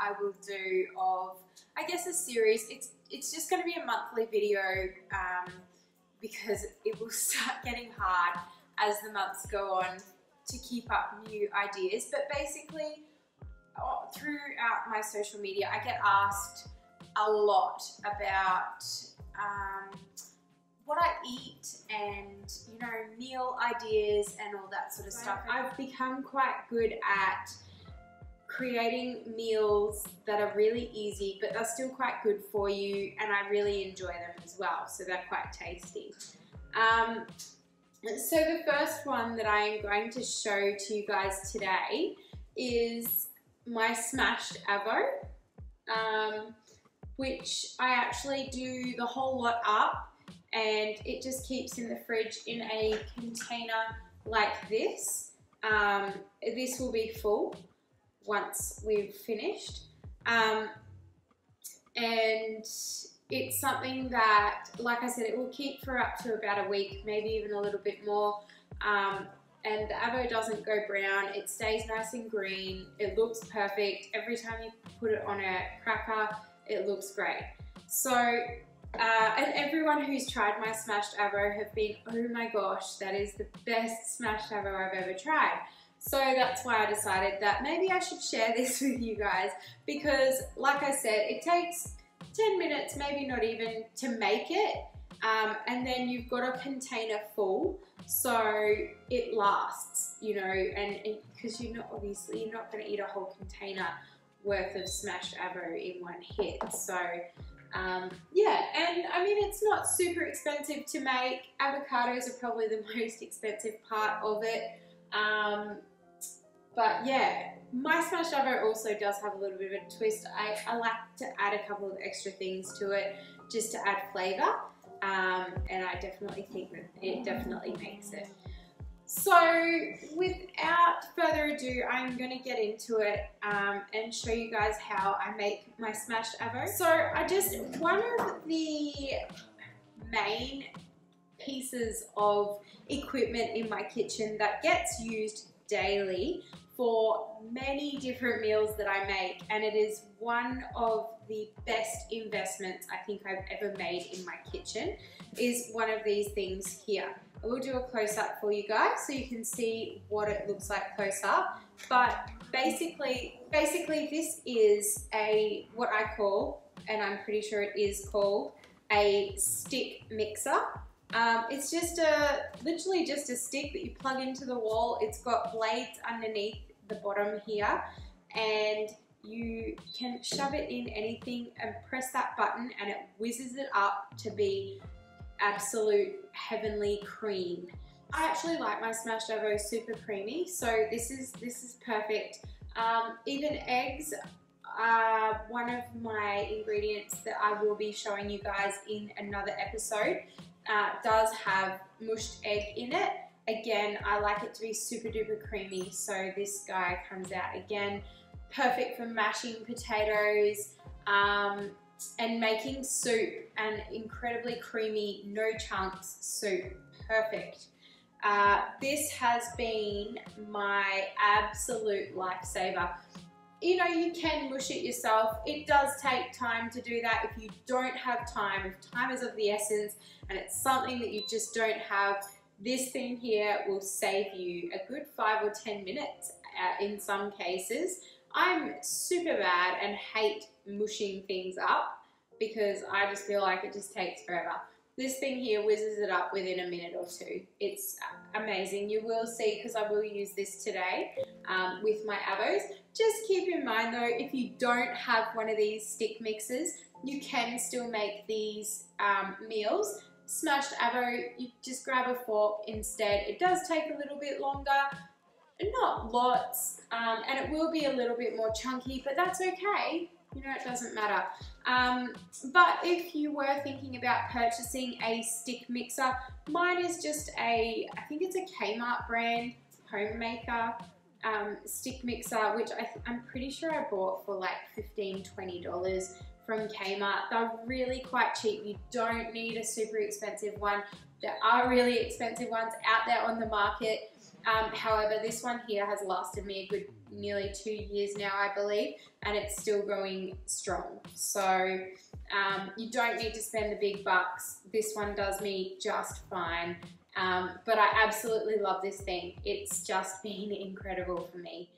I will do of, I guess, a series. It's it's just going to be a monthly video um, because it will start getting hard as the months go on to keep up new ideas. But basically, throughout my social media, I get asked a lot about um, what I eat and you know meal ideas and all that sort of stuff. I've become quite good at creating meals that are really easy but they're still quite good for you and I really enjoy them as well so they're quite tasty. Um, so the first one that I am going to show to you guys today is my smashed avo um, which I actually do the whole lot up and it just keeps in the fridge in a container like this. Um, this will be full once we've finished. Um, and it's something that, like I said, it will keep for up to about a week, maybe even a little bit more. Um, and the avo doesn't go brown, it stays nice and green, it looks perfect. Every time you put it on a cracker, it looks great. So, uh, and everyone who's tried my smashed avo have been, oh my gosh, that is the best smashed avo I've ever tried. So that's why I decided that maybe I should share this with you guys because like I said, it takes 10 minutes, maybe not even to make it. Um, and then you've got a container full so it lasts, you know, and because you're not obviously you're not going to eat a whole container worth of smashed avo in one hit. So um, yeah, and I mean it's not super expensive to make. Avocados are probably the most expensive part of it. Um, but yeah, my smashed avo also does have a little bit of a twist. I, I like to add a couple of extra things to it just to add flavour. Um, and I definitely think that it definitely makes it. So without further ado, I'm going to get into it um, and show you guys how I make my smashed avo. So I just, one of the main pieces of equipment in my kitchen that gets used daily for many different meals that I make and it is one of the best investments I think I've ever made in my kitchen is one of these things here. I will do a close up for you guys so you can see what it looks like close up. But basically, basically this is a, what I call, and I'm pretty sure it is called, a stick mixer. Um, it's just a, literally just a stick that you plug into the wall. It's got blades underneath the bottom here and you can shove it in anything and press that button and it whizzes it up to be absolute heavenly cream. I actually like my smashed avo super creamy, so this is this is perfect. Um, even eggs are one of my ingredients that I will be showing you guys in another episode. Uh, does have mushed egg in it. Again, I like it to be super duper creamy, so this guy comes out again. Perfect for mashing potatoes, um, and making soup and incredibly creamy, no chunks soup. Perfect. Uh, this has been my absolute lifesaver. You know, you can mush it yourself. It does take time to do that. If you don't have time, if time is of the essence and it's something that you just don't have, this thing here will save you a good five or 10 minutes uh, in some cases. I'm super bad and hate mushing things up because I just feel like it just takes forever. This thing here whizzes it up within a minute or two. It's amazing. You will see because I will use this today um, with my avos. Just keep in mind though, if you don't have one of these stick mixers, you can still make these um, meals. Smashed avo, you just grab a fork instead. It does take a little bit longer, not lots, um, and it will be a little bit more chunky, but that's okay. You know, it doesn't matter. Um, but if you were thinking about purchasing a stick mixer, mine is just a, I think it's a Kmart brand, homemaker um, stick mixer, which I am pretty sure I bought for like $15, $20 from Kmart. They're really quite cheap. You don't need a super expensive one. There are really expensive ones out there on the market. Um, however, this one here has lasted me a good nearly two years now, I believe, and it's still going strong. So um, you don't need to spend the big bucks. This one does me just fine. Um, but I absolutely love this thing. It's just been incredible for me.